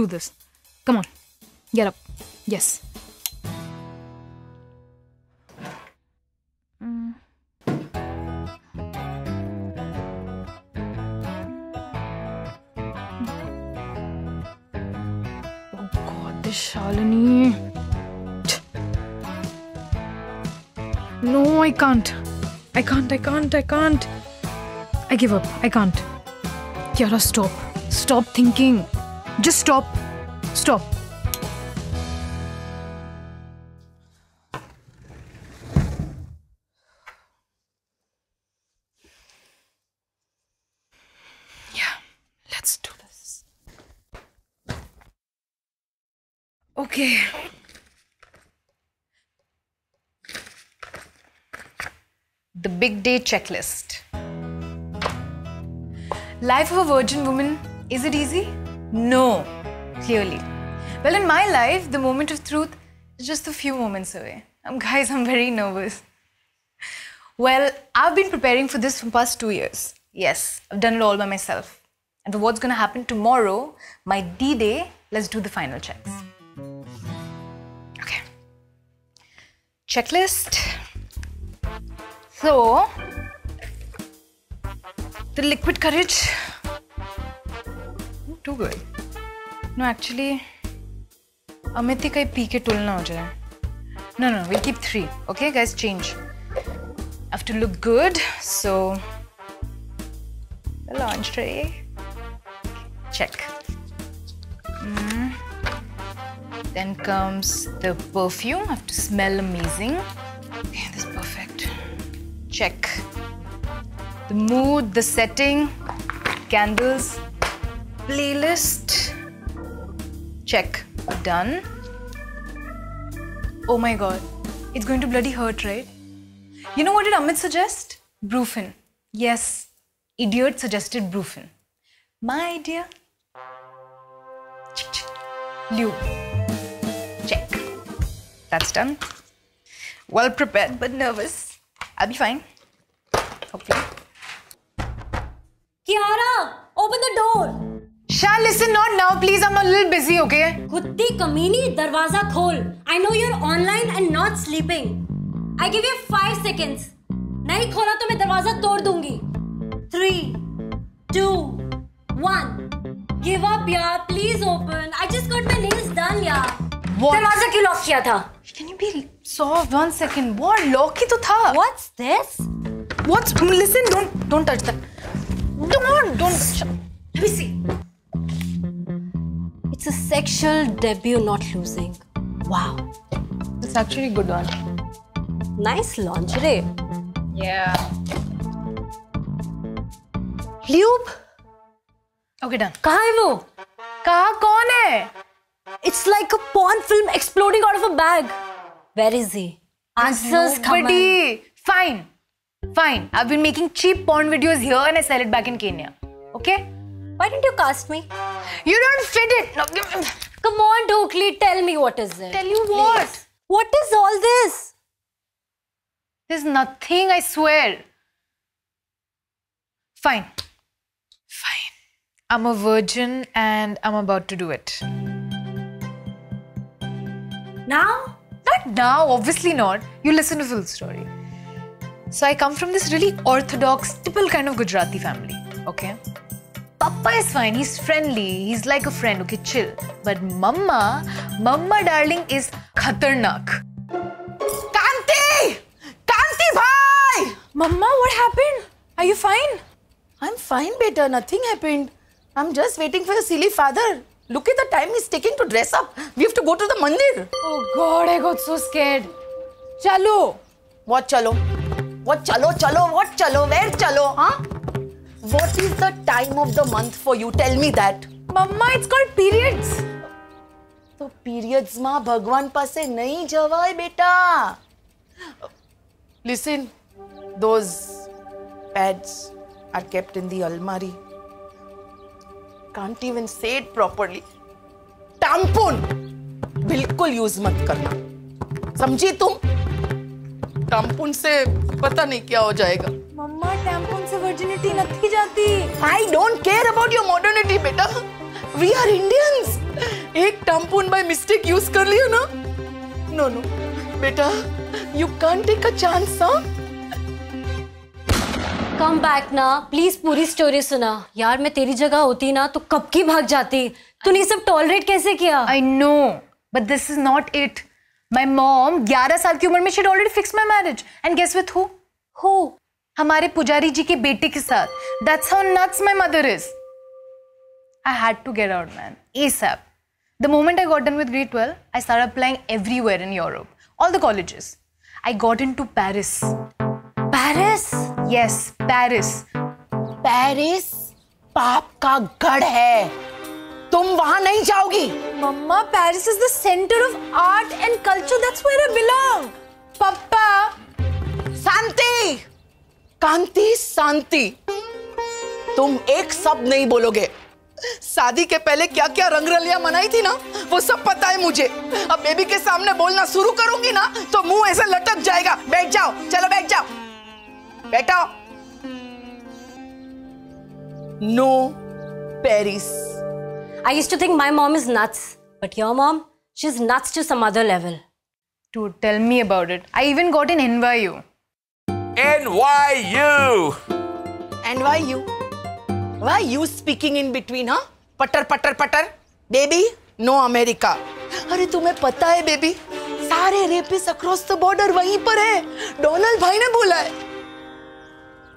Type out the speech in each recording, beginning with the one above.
Do this. Come on. Get up. Yes. Mm. Oh god, this Shalini. No, I can't. I can't, I can't, I can't. I give up. I can't. Kiara, stop. Stop thinking. Just stop. Stop. Yeah, let's do this. Okay. The big day checklist. Life of a virgin woman, is it easy? No, clearly. Well, in my life, the moment of truth is just a few moments away. Um, guys, I'm very nervous. Well, I've been preparing for this for past two years. Yes, I've done it all by myself. And for what's gonna happen tomorrow, my D Day, let's do the final checks. Okay. Checklist. So, the liquid courage too good. No, actually, Amiti kai pee ke tul na ho. No, no, we'll keep three. Okay, guys, change. Have to look good, so the lunch tray. Check. Hmm. Then comes the perfume. Have to smell amazing. Okay, this is perfect. Check. The mood, the setting, candles playlist. Check. Done. Oh my god. It's going to bloody hurt, right? You know what did Amit suggest? Brufen. Yes, idiot suggested Brufen. My idea? Lube. Check. That's done. Well prepared but nervous. I'll be fine. Hopefully. Kiara, open the door. Shan, listen, not now, please. I'm a little busy, okay? कुत्ती कमीनी दरवाज़ा खोल I know you're online and not sleeping. I give you five seconds. नहीं खोला तो मैं दरवाज़ा तोड़ दूँगी. Three, two, one. Give up, यार. Please open. I just got my nails done, यार. What? दरवाज़ा क्यों लॉक किया था? Can you be soft? One second. What? Lock ही तो था. What's this? What's? Listen, don't don't touch that. Don't don't. Let me see. It's a sexual debut not losing. Wow. It's actually a good one. Nice lingerie. Yeah. Lube? Okay, done. कहाँ है वो? कहा कौन है? It's like a porn film exploding out of a bag. Where is he? Answers come. Nobody. Fine. Fine. I've been making cheap porn videos here and I sell it back in Kenya. Why didn't you cast me? You don't fit it. No, give- Come on, Dokli, tell me what is it. Tell you what? What is all this? There's nothing, I swear. Fine. Fine. I'm a virgin and I'm about to do it. Now? Not now, obviously not. You listen to full story. So I come from this really orthodox, typical kind of Gujarati family. Okay. Papa is fine. He's friendly. He's like a friend. Okay, chill. But Mama, Mama darling is khatarnak. Kanti! Kanti bhai! Mama, what happened? Are you fine? I'm fine, beta. Nothing happened. I'm just waiting for your silly father. Look at the time he's taking to dress up. We have to go to the mandir. Oh God, I got so scared. Chalo. What chalo? What chalo chalo? What chalo? Where chalo? Huh? What is the time of the month for you? Tell me that. Mama, it's called periods. તો પીરિયડ્સમાં ભગવાન પાસે નહીં જવાય બેટા listen those pads are kept in the almari can't even say it properly tampon बिल्कुल use मत करना समझी तुम tampon से पता नहीं क्या हो जाएगा मॉडर्निटी नथी जाती। I don't care about your modernity बेटा। वी आर इंडियंस एक ટર્મ बाय मिस्टेक यूज़ कर लियो ना। नो नो बेटा you can't take a chance हाँ? कम बैक ना। प्लीज़ पूरी स्टोरी सुना। यार मैं तेरी जगह होती ना तो कब की भाग जाती? तूने सब टॉलरेट कैसे किया? I know but this is not it my mom 11 साल की उम्र में she already fix my marriage and guess with who who हमारे पुजारी जी के बेटे के साथ। That's how nuts my mother is I had to get out man uh sub the moment I got done with grade twelve I start applying everywhere in Europe all the colleges I got in to Paris Paris yes Paris Paris पाप का गढ़ है। तुम वहाँ नहीं जाओगी। मम्मा Paris is the centre of art and culture that's where I belong पापा शांति। कांति शांति। तुम एक शब्द नहीं बोलोगे। शादी के पहले क्या क्या रंगरलियाँ मनाई थी ना? वो सब पता है मुझे। अब बेबी के सामने बोलना शुरू करूँगी ना तो मुँह ऐसे लटक जाएगा। बैठ जाओ चलो बैठ जाओ। बैठा no Paris. I used to think my mom is nuts, but your mom, she's nuts to some other level. Dude, tell me about it. I even got in NYU. NYU. Why you? Why you speaking in between, huh? पटर पटर पटर baby no America अरे तुम्हें पता है baby सारे रेपिस across the border वहीं पर है डोनाल्ड भाई ने बोला है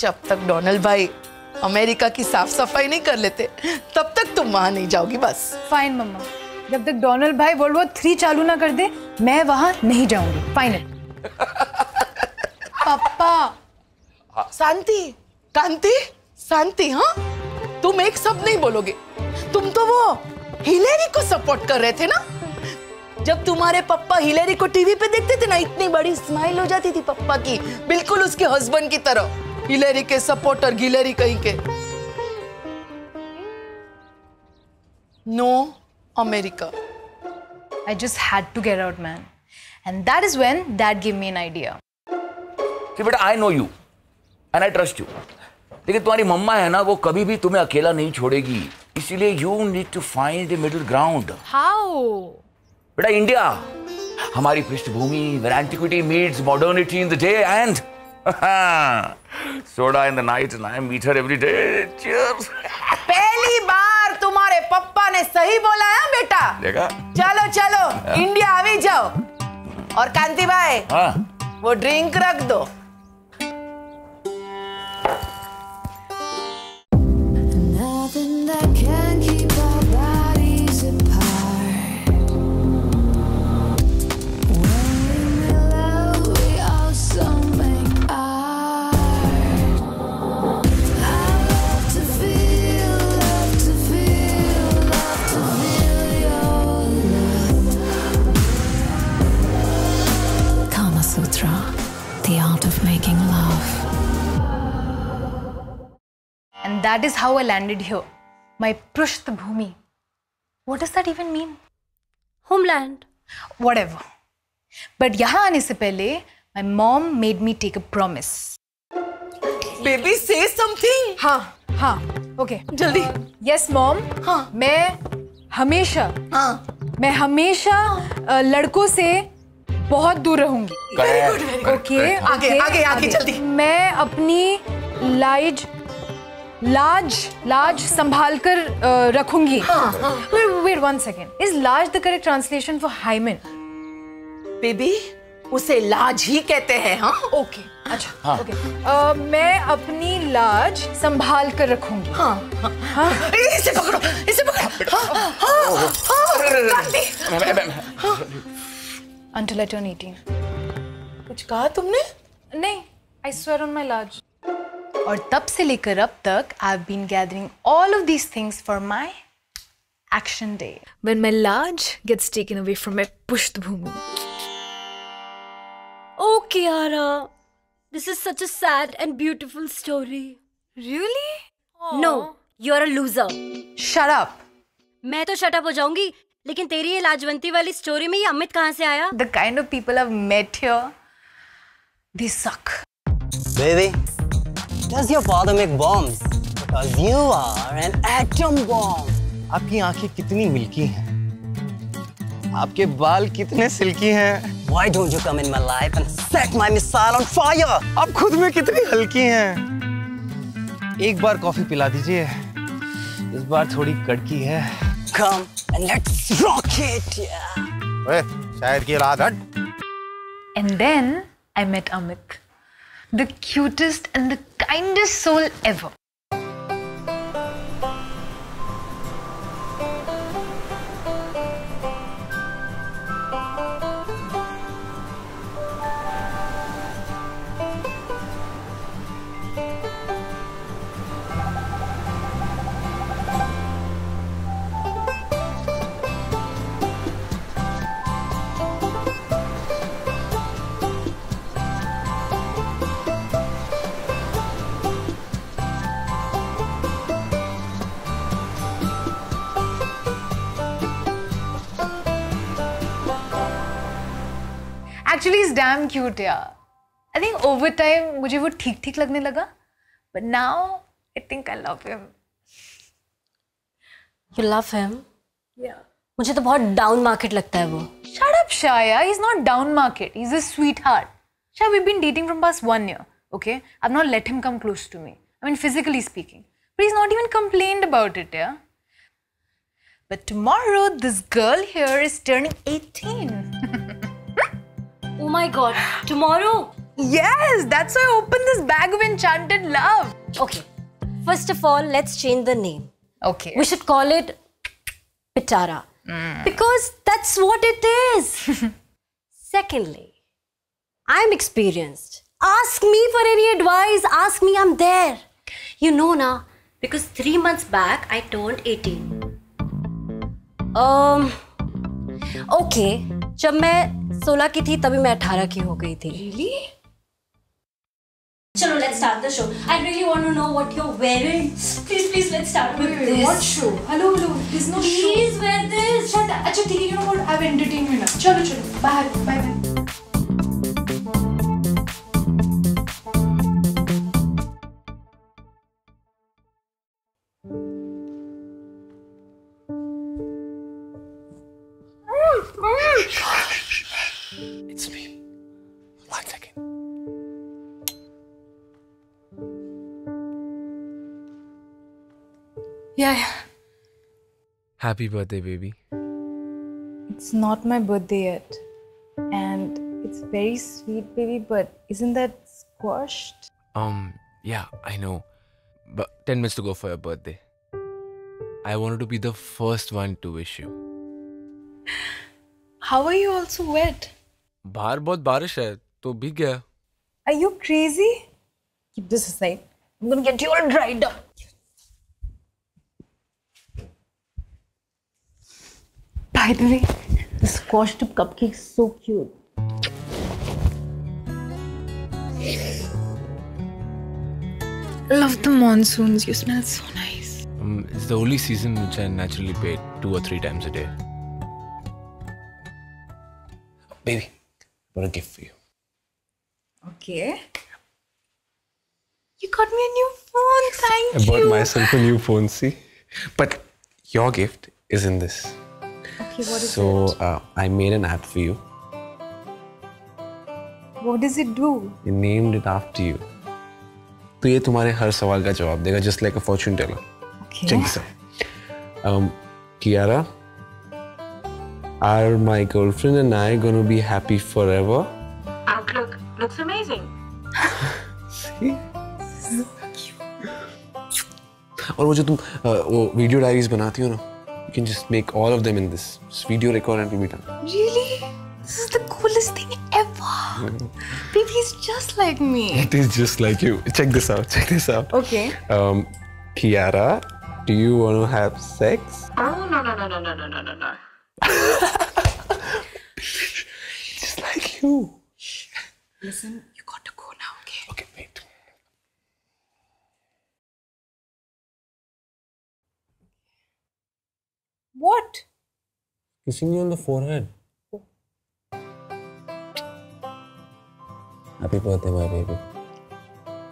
जब तक डोनाल्ड भाई अमेरिका की साफ़ सफ़ाई नहीं कर लेते तब तक तुम वहाँ नहीं जाओगी बस फाइन मम्मा जब तक डोनाल्ड भाई वर्ल्ड वॉर थ्री चालू ना कर दे मैं वहाँ नहीं जाऊँगी फाइनल पापा। शांति कांति शांति हाँ? तुम एक शब्द नहीं बोलोगे। तुम तो वो हिलेरी को सपोर्ट कर रहे थे ना? जब तुम्हारे पप्पा हिलेरी को टीवी पे देखते थे ना इतनी बड़ी स्माइल हो जाती थी पप्पा की। बिल्कुल उसके हस्बैंड की तरह। हिलेरी के सपोर्टर गिलेरी कहीं के। No America I just had to get out, man. And that is when dad gave me an idea. कि बेटा I know you and I trust you लेकिन तुम्हारी मम्मा है ना वो कभी भी तुम्हें अकेला नहीं छोड़ेगी। इसीलिए you need to find the middle ground How? बेटा इंडिया हमारी पृष्ठभूमि where antiquity meets modernity in the day and soda in the night and I meet her every day. Cheers. पहली बार तुम्हारे पप्पा ने सही बोला है बेटा। देखा? चलो चलो इंडिया आवी जाओ। और कांति भाई हाँ। वो ड्रिंक रख दो। That is how I landed here. My Prusht Bhumi. What does that even mean? Homeland. Whatever. But यहाँ आने से पहले my mom made me take a promise. Baby से समथिंग हाँ हाँ ओके जल्दी यस मॉम हाँ। मैं हमेशा हाँ मैं हमेशा लड़कों से बहुत दूर रहूँगी Correct. ओके आगे, आगे, आगे, जल्दी। मैं अपनी लाज लाज लाज संभाल कर रखूँगी। Wait one second is laaj the correct translation for hymen baby उसे लाज ही कहते हैं हाँ? ओके अच्छा हाँ. ओके अ, मैं अपनी लाज संभाल कर रखूँगी। हाँ। हाँ। इसे पकड़ो इसे पकड़ो। हाँ हाँ हाँ until I turn 18. कुछ कहा तुमने? नहीं आई स्वेयर ऑन माई लाज। और तब से लेकर अब तक I have been gathering all of these things for my action day when my laaj gets taken away from my pushthbhumi Oh, Kiara. This is such a sad and beautiful story. Really No, you're a loser. Shut up मैं तो shut up हो जाऊँगी लेकिन तेरी ये लाजवंती वाली story में ये अमित कहाँ से आया the kind of people I met here they suck Baby, does your father make bombs? Because you are an atom bomb. आपकी आँखें कितनी मिल्की हैं आपके बाल कितने सिल्की हैं Why don't you come in my life and set my missile on fire? आप खुद में कितनी हल्की हैं एक बार कॉफ़ी पिला दीजिए इस बार थोड़ी कड़की है Come and let's rock it, yeah. शायर की रात हट And then I met Amit, the cutest and the kindest soul ever. damn cute, yeah. I think over time मुझे वो ठीक ठीक लगने लगा. But now I think I love him. You love him? Yeah. मुझे तो बहुत डाउन मार्केट लगता है वो Shut up, Shaya. He's not down market. He's a sweetheart. Shaya, we've been dating from past one year. Okay, I've not let him come close to me. I mean, physically speaking. But he's not even complained about it, yeah. But tomorrow, this girl here is turning 18. Oh my god, tomorrow? yes, that's why I opened this bag of enchanted love. Okay. First of all, let's change the name. Okay. We should call it Pitara. Because that's what it is. Secondly, I'm experienced. Ask me for any advice. Ask me, I'm there. You know now, because three months back I turned 18. Um, okay, जब मैं सोलह की थी तभी मैं अठारह की हो गई थी। Really? चलो let's start the show I really want to know what you are wearing please please let's start with this what show hello hello this no show please wear this अच्छा ठीक है you know what I entertain you now चलो चलो बाहर bye bye Happy birthday, baby. It's not my birthday yet. And it's very sweet, baby, but isn't that squashed? Um, yeah, I know. But 10 minutes to go for your birthday. I wanted to be the first one to wish you. How are you also wet? बाहर बहुत बारिश है तो भीग गया Are you crazy? Keep this aside. I'm gonna get you all dried up. By the way, the squash tip cupcake is so cute. Love the monsoons. You smell so nice. um, it's the only season which I naturally bathe two or three times a day. Baby, got a gift for you. Okay. You got me a new phone. Thank I you. bought myself a new phone, see? But your gift is in this. Okay, what is so, it? So uh, I made an app for you. What does it do? I named it after you. तो ये तुम्हारे हर सवाल का जवाब देगा just like a fortune teller ठीक sir Kiara are my girlfriend and I gonna be happy forever outlook looks amazing और वो जो तुम uh, वो वीडियो डायरीज बनाती हो ना can just make all of them in this just video record and it will be done Really? This is the coolest thing ever. Baby is just like me. it is just like you check this out check this out Okay. um Kiara do you want to have sex Oh no no no no no no no no no. just like you Listen, you got to go now, okay? okay wait What? kissing you on the forehead happy birthday my baby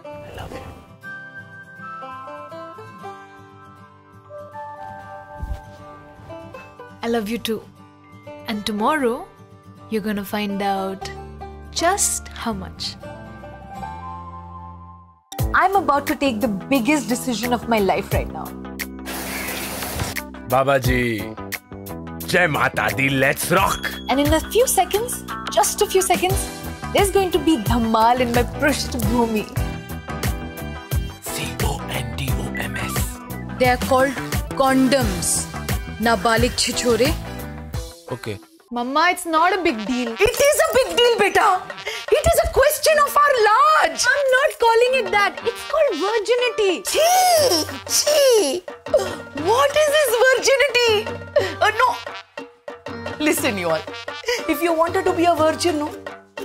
I love you I love you too. And tomorrow, you're gonna find out just how much. I'm about to take the biggest decision of my life right now. Baba ji. Jai Mata Di, let's rock. And in a few seconds, just a few seconds, there's going to be dhamal in my Prishthbhumi. C-O-N-D-O-M-S. They are called condoms. Nabalik chichore. Okay. Mama, it's not a big deal. It is a big deal, beta. It is a question of our large. I'm not calling it that. It's called virginity. Chee, chee. What is this virginity? Uh, no. Listen, you all. If you wanted to be a virgin, no,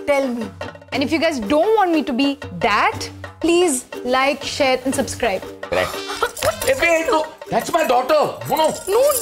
tell me. And if you guys don't want me to be that, please like, share, and subscribe. Correct. Hey, wait, no. That's my daughter. No, no. No,